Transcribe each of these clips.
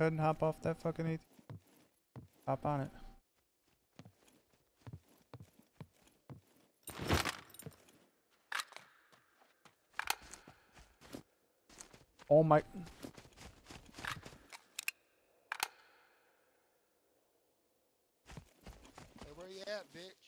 ahead and hop off that fucking AT. Hop on it. Oh my. Hey, where you at, bitch?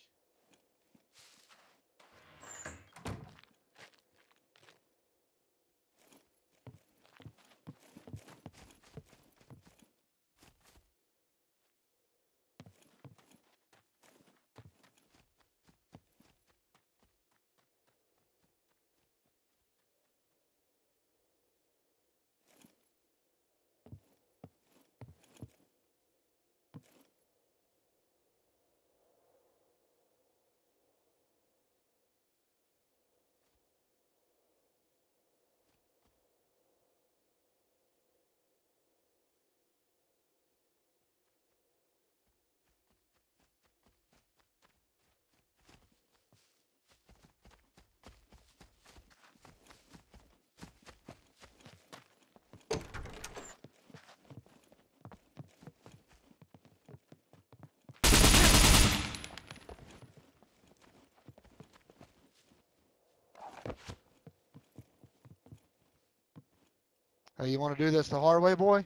Hey, you want to do this the hard way, boy?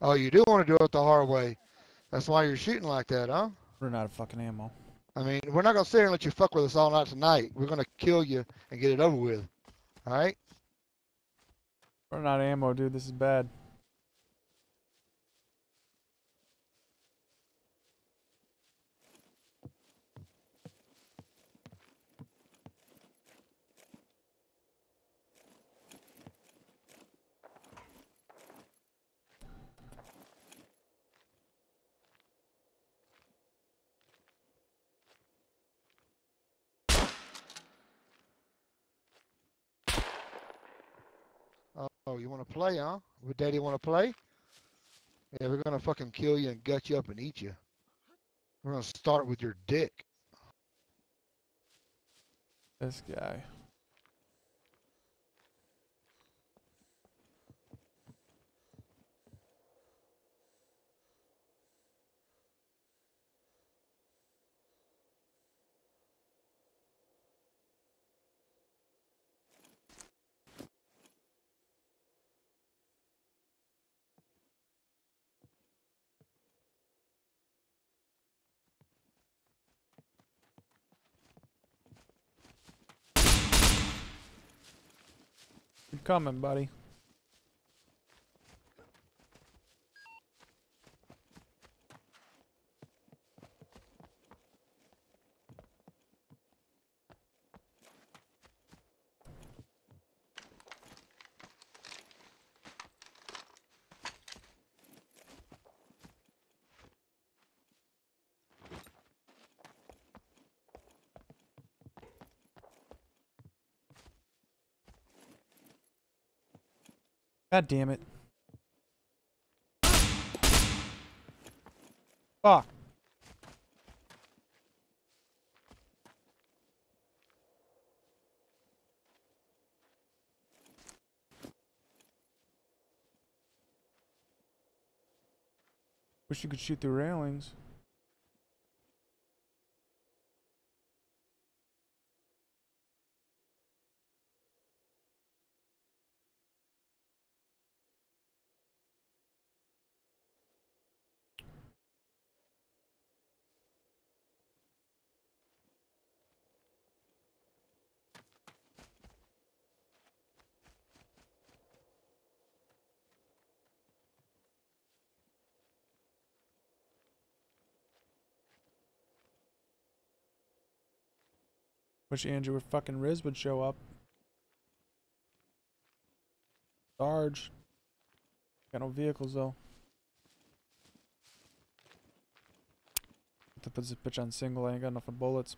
Oh, you do want to do it the hard way. That's why you're shooting like that, huh? Run out of fucking ammo. I mean, we're not gonna sit here and let you fuck with us all night tonight. We're gonna kill you and get it over with. All right? Out of ammo, dude. This is bad. Oh, you want to play, huh? Would Daddy want to play? Yeah, we're gonna fucking kill you and gut you up and eat you. We're gonna start with your dick. This guy. You're coming, buddy. God damn it. Fuck. Wish you could shoot through railings. Wish Andrew or fucking Riz would show up. Sarge. Got no vehicles though. Have to put this bitch on single. I ain't got enough bullets.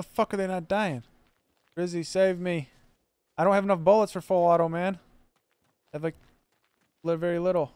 The fuck are they not dying? Rizzy, save me. I don't have enough bullets for full auto, man. I have like li- very little.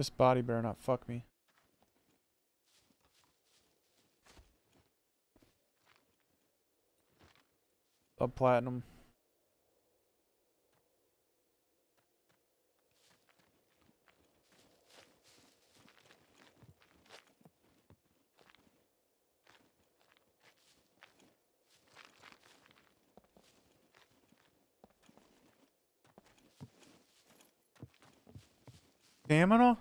This body better not fuck me. A platinum. Stamina?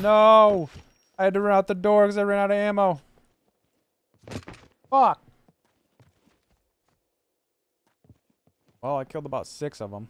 No! I had to run out the door because I ran out of ammo. Fuck! Well, I killed about six of them.